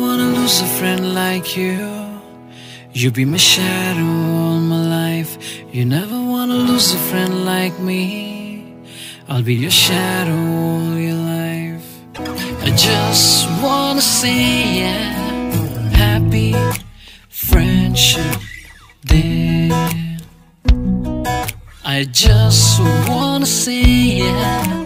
wanna lose a friend like you. You be my shadow all my life. You never wanna lose a friend like me. I'll be your shadow all your life. I just wanna say, yeah, happy friendship day. I just wanna say, yeah,